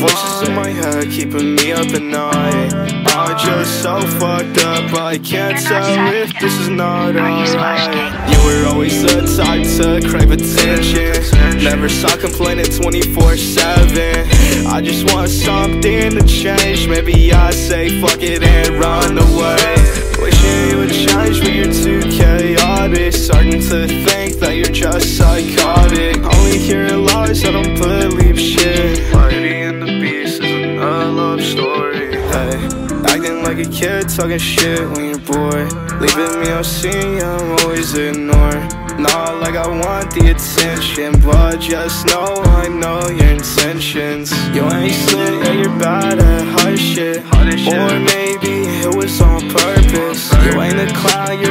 Voices in my head keeping me up at night. I'm just so fucked up, I can't tell if this is not alright. You were always the type to crave attention. Never saw complaining 24 7. I just want something to change. Maybe I say fuck it and run away. Wishing you would change, but you're too chaotic. Starting to think that you're just psychotic. Lies, I don't believe shit. Beauty and the Beast is another love story. Hey, acting like a kid, talking shit when you're bored. Leaving me on scene, I'm always ignored. Not like I want the attention, but just know I know your intentions. You ain't slick, yeah, you're bad at hard shit. Or maybe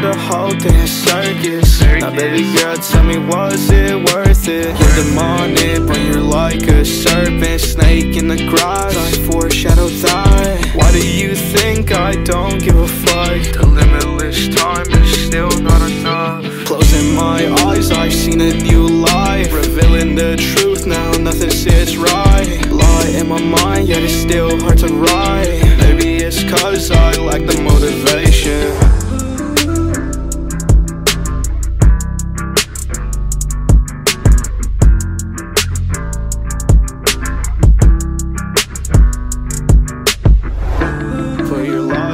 the whole damn circus. Now, baby girl, tell me, was it worth it? You're demonic, but you're like a serpent, snake in the grass. I foreshadow that. Why do you think I don't give a fuck? The limitless time is still not enough. Closing my eyes, I've seen a new life. Revealing the truth now, nothing sits right. Lie in my mind, yet it's still hard to write. Maybe it's cause I lack the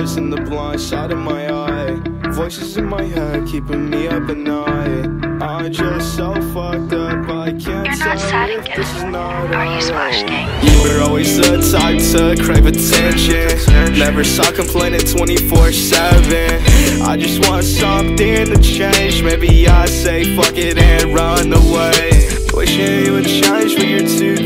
your lies in the blind side of my eye. Voices in my head keeping me up at night. I'm just so fucked up, I can't You're not tell sad if again. this is not Are you alright. smashed You were always the type to crave attention. Never saw complaining 24 7. I just want something to change. Maybe I say fuck it and run away. Wishing you would change, but you're too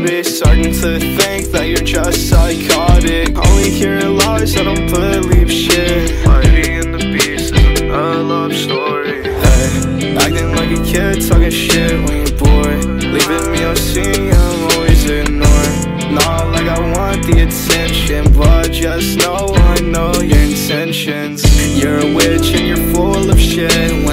psychotic Starting to think that you're just psychotic. Only hearing lies, I don't believe shit. Beauty and the Beast isn't a love story. Hey, acting like a kid, talking shit when you're bored. Leaving me unseen, I'm always ignored. Not like I want the attention But just know I know your intentions. You're a witch and you're full of shit.